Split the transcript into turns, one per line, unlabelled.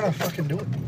trying to fucking do it.